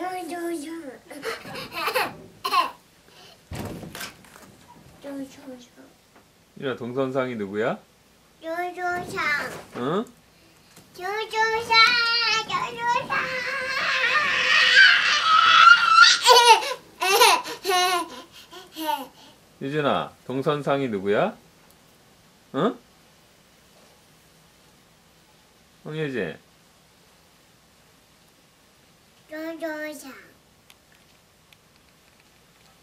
조조조. 유나 동선상이 누구야? 조조상. 응? 조조상. 조조상. 유진아 동선상이 누구야? 응? 홍유진 조조상.